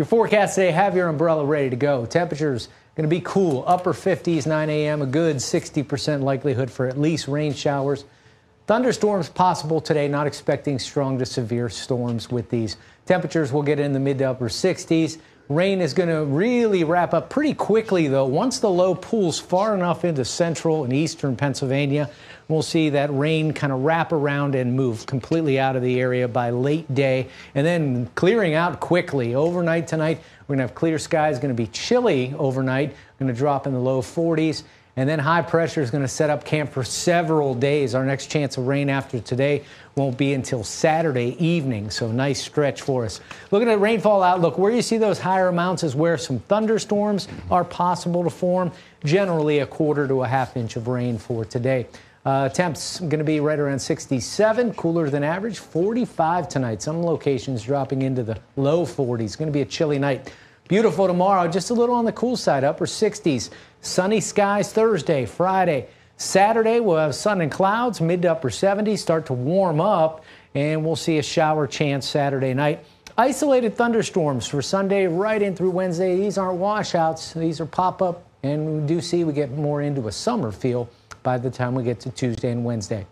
Your forecast today, have your umbrella ready to go. Temperatures going to be cool, upper 50s, 9 a.m., a good 60% likelihood for at least rain showers. Thunderstorms possible today, not expecting strong to severe storms with these. Temperatures will get in the mid to upper 60s. Rain is going to really wrap up pretty quickly, though. Once the low pulls far enough into central and eastern Pennsylvania, we'll see that rain kind of wrap around and move completely out of the area by late day and then clearing out quickly. Overnight tonight, we're going to have clear skies, going to be chilly overnight, going to drop in the low 40s. And then high pressure is going to set up camp for several days. Our next chance of rain after today won't be until Saturday evening, so nice stretch for us. Looking at rainfall outlook, where you see those higher amounts is where some thunderstorms are possible to form. Generally, a quarter to a half inch of rain for today. Uh, temps going to be right around 67, cooler than average. 45 tonight. Some locations dropping into the low 40s. Going to be a chilly night. Beautiful tomorrow, just a little on the cool side, upper 60s. Sunny skies Thursday, Friday. Saturday, we'll have sun and clouds, mid to upper 70s, start to warm up, and we'll see a shower chance Saturday night. Isolated thunderstorms for Sunday right in through Wednesday. These aren't washouts, these are pop up, and we do see we get more into a summer feel by the time we get to Tuesday and Wednesday.